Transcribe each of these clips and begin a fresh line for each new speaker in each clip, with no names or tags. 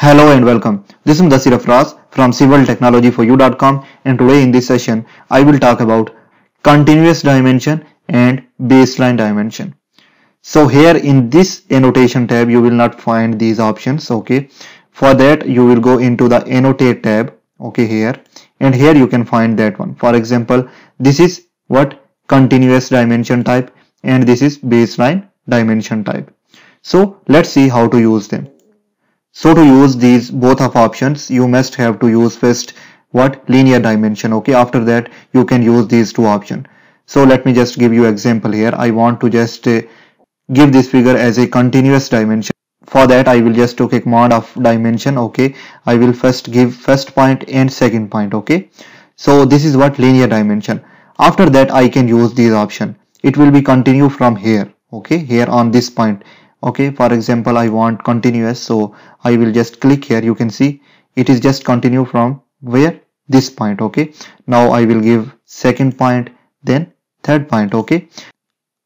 Hello and welcome. This is Mudassir Afraz from civiltechnologyforyou.com and today in this session I will talk about continuous dimension and baseline dimension. So here in this annotation tab you will not find these options okay. For that you will go into the annotate tab okay here and here you can find that one. For example this is what continuous dimension type and this is baseline dimension type. So let's see how to use them. So to use these both of options you must have to use first what? Linear dimension. Okay after that you can use these two options. So let me just give you example here. I want to just uh, give this figure as a continuous dimension. For that I will just take a command of dimension. Okay I will first give first point and second point. Okay so this is what linear dimension. After that I can use these option it will be continue from here. Okay here on this point okay for example I want continuous so I will just click here. You can see it is just continue from where? This point okay? Now I will give second point then third point okay?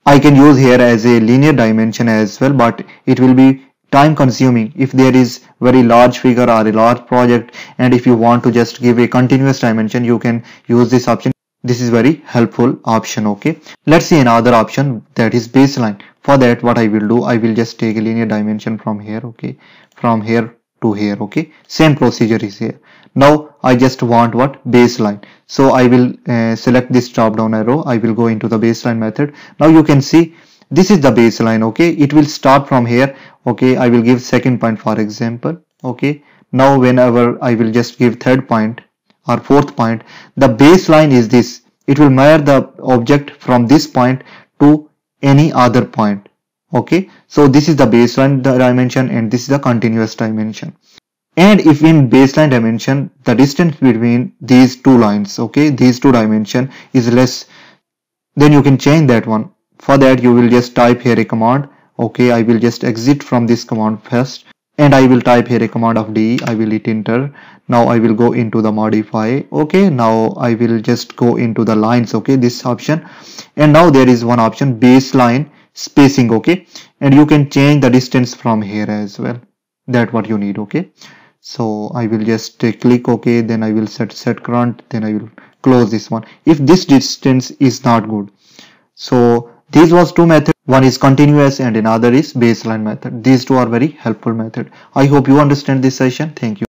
I can use here as a linear dimension as well but it will be time consuming. If there is very large figure or a large project and if you want to just give a continuous dimension you can use this option. This is very helpful option okay? Let's see another option that is baseline for that what I will do I will just take a linear dimension from here okay? From here to here okay? Same procedure is here. Now I just want what? Baseline. So I will uh, select this drop down arrow. I will go into the baseline method. Now you can see this is the baseline okay? It will start from here okay? I will give second point for example okay? Now whenever I will just give third point or fourth point the baseline is this. It will measure the object from this point to any other point okay? So this is the baseline dimension and this is the continuous dimension. And if in baseline dimension the distance between these two lines okay these two dimension is less then you can change that one. For that you will just type here a command okay? I will just exit from this command first and I will type here a command of D. I will hit enter. Now I will go into the modify. Okay now I will just go into the lines. Okay this option. And now there is one option baseline spacing. Okay and you can change the distance from here as well. That what you need. Okay so I will just click OK then I will set set current. Then I will close this one. If this distance is not good so these was two methods one is continuous and another is baseline method. These two are very helpful method. I hope you understand this session. Thank you